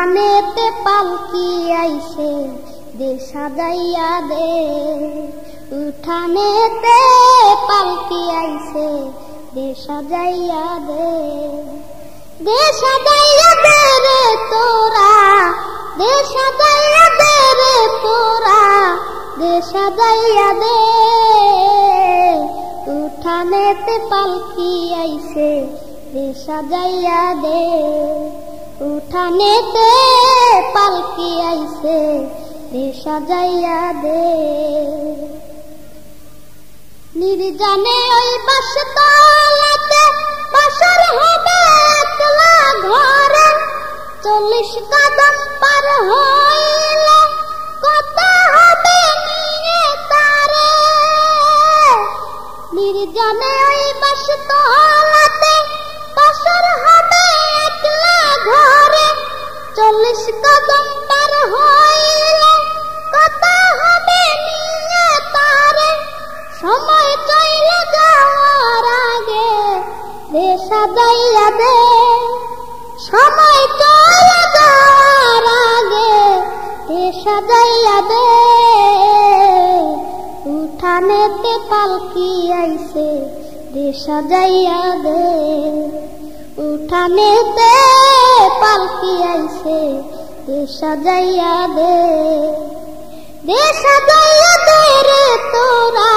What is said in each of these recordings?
কানেতে পালকি আইছে দে সাজাইয়া দে। উঠানেতে পালকি আইছে দে সাজাইয়া দে। দে সাজাইয়া দে রে তোরা, দে সাজাইয়া দে রে তোরা, দে সাজাইয়া দে। উঠানেতে পালকি আইছে দে সাজাইয়া দে। উঠানেতে পালকি আইছে দে সাজাইয়া দে। নির্জানে ওই বাস তলাতে বাসর হবে একলা ঘরে, চল্লিশ কদম পার হইলে কত হবে নিয়ে তারে। নির্জনে উঠানেতে পালকি আইছে দে সাজাইয়া দে। উঠানেতে পালকি আইছে দে সাজাইয়া দে। দে সাজাইয়া দে রে তোরা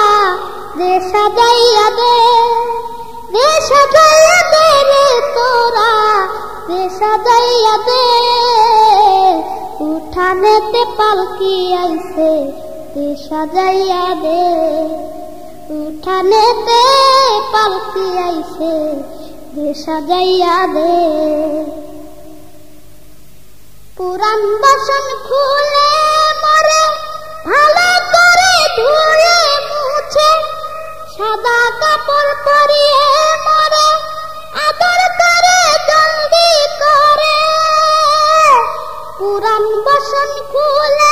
দে সাজাইয়া দে। দে সাজাইয়া দে রে তোরা দে সাজাইয়া দে। উঠানেতে পালকি আইছে দে সাজাইয়া দে। উঠানেতে পালকি আইছে, দে সাজাইয়া দে। পুরান বাসন খুলে মরে, ভালো করে ধুয়ে মুছে, সাদা কাপড় পরিয়ে মরে, আদর করে জলদি করে। পুরান বাসন খুলে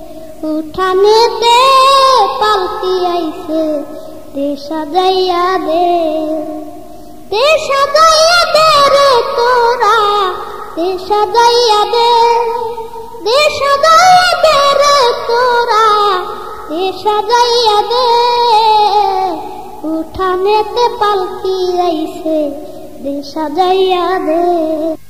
উঠানেতে পালকি আইছে দে সাজাইয়া দে। দে সাজাইয়া দে রে তোরা দে সাজাইয়া দে। দে সাজাইয়া দে রে তোরা দে সাজাইয়া দে। উঠানেতে পালকি আইছে দে সাজাইয়া দে।